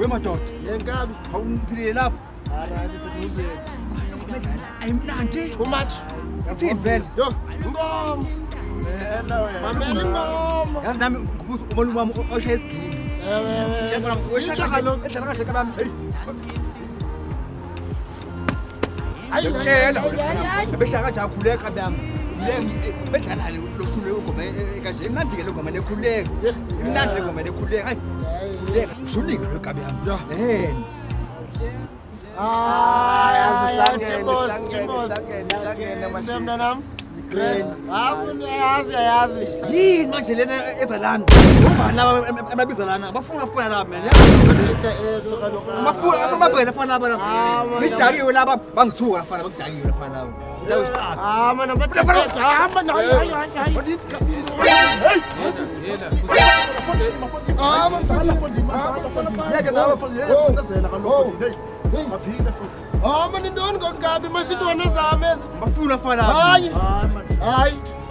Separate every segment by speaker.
Speaker 1: wemadoda yenkambi awumphilile lapho ayimnandi umatshi ithini vele yo inkomo
Speaker 2: mamela inkomo
Speaker 1: yazi nami umalume wami oshaya isigini edlala kahle kabami
Speaker 2: ayitshela
Speaker 1: behlala kanje akhuleka bami bedlala lo shule ngoma kanje imnandi ke le ngoma lekhuleka imnandi le ngoma lekhuleka hayi yini manje lena ezalana ngobanaamabizalana bafuna ufuna labaabhekenefanalabaidakiwe ah, laba bangithuka afana
Speaker 2: bakudakiwe lafana labo manintoni ngokngabi masintwana zam ezahayi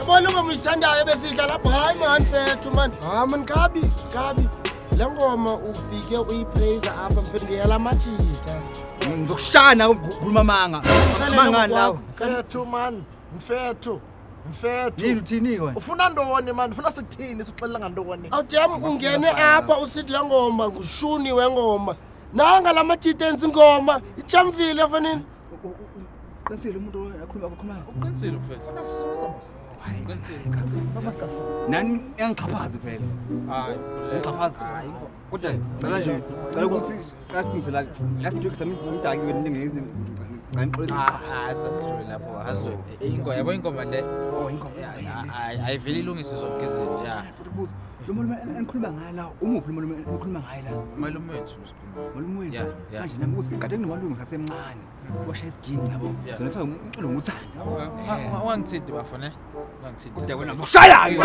Speaker 2: ebona ngoma uyithandayo besidlalapho hayi mani fethu mani hayi mani gabi gabi le ngoma ufike uyipraisa apha mfeti ngiyala amajita ndizokushana
Speaker 1: kulumamanga mangani lawo
Speaker 2: fethu mani mfethu mfethoufuna ntoni mani funa sithini sixelela ngantoni awutyam ungene apha usithi la ngoma ngushuni wengoma nangala matshiti enzingoma ityamvile efanini
Speaker 1: uqinisile umuntu akhuluma akhulumayo uqinisile mfethunani engixhaphazi phela ngixhaphazi kodwa cela nje cela ukuthi qaqinisela yasijokisa mdaki wena ningezi ingoma yabo ingoma le oh, ayiveli ilungise zonke izinto ya lo malume enikhuluma ngaye la umuphi lo malume enikhuluma ngaye la malume wethu malume wenu manje nami kusigade kunomalungu sasemncane washaya isiginci yabo sona kuthiwa umculo nguthanda wangithindi eh. bafane wangithindi kodwa wena ngizokushaya-ke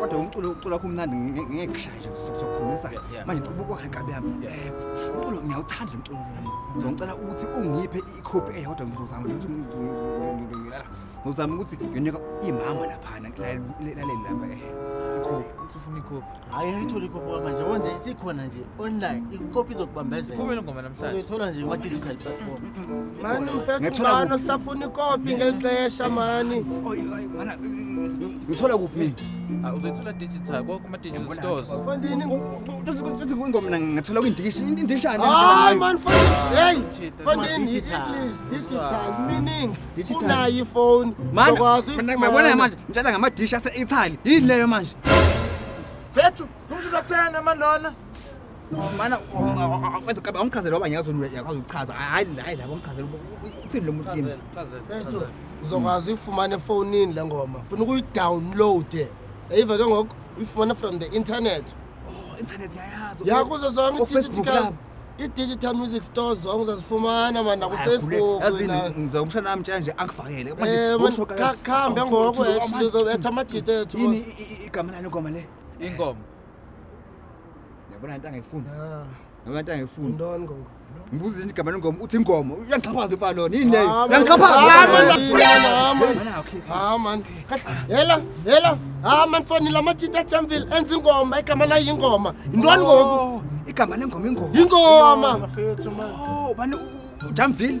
Speaker 1: kodwa umculo ucula wakho umnandi ngekushaya nje sokhulumisa manje ncuba kwakabe yami umculo ngiyawuthanda umculo lo zongicela ukuthi ungiphe ikhophi eyodwa ngizozama ngizozama ukuthi ngiyonika imama laphana lalele lapha
Speaker 2: hayi ayitholi ikopi manje onje sikhona nje online ikopi izokubambezelaithola nje ma-digital platform mani mfetubano safuna ikopi ngexesha mani uh, uh, uh. ngithola kuphi mina
Speaker 1: ah, uzoyithola digital kuma-digital storesfondiningomna oh, oh, oh, ngathola kwindishanhayi mani
Speaker 2: ah. hey fondinidigital ah. meaning unayo ifowuni mabona manje ngitshela ngamadishi ase-italy yini leyo manje Oh, oh, oh, fethu kumshuthathena manona
Speaker 1: mana fethu kabe awungichazele waba nyakazoniyakwazi ukuchaza hayi hayi laba ungichazele uthini lo muntu kini
Speaker 2: fethu uzokwazi uyifumana efowunini le ngoma funa ukuyidownloade yayiva ke ngoko uyifumana from the internet
Speaker 1: yakuzo zonke
Speaker 2: i-digital music store zonke uzazifumana mana
Speaker 1: nakufacebookkhambe ngoko actually uzobetha
Speaker 2: amadide ethu
Speaker 1: inkomo yabona ah. into angayifunda yabona into angayifunda ndoni ngoko mbuzi nje gama ngoma uthi ingomo uyangiqhaphaza ifana lona yini leyo ah, uyangiqhaphaza ha man
Speaker 2: ha man ah, hela hela ha man foni la machita chamville enzi ingoma igama la oh, ingoma ndoni ngoko igama lengoma ingoma ingoma oh bani uchamville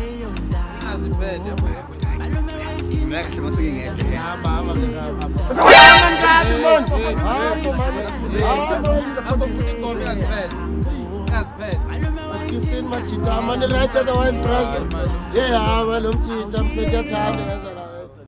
Speaker 2: Pwede, pwede. Wala kasi mas sige ngete. Haba, haba, haba. Kaman ka, Timon! Haba, kunin ko mi as bad. As bad. Maskisin machita, mani right otherwise, brother. Yeah, haba, lumchita, mpeta tani, nazala.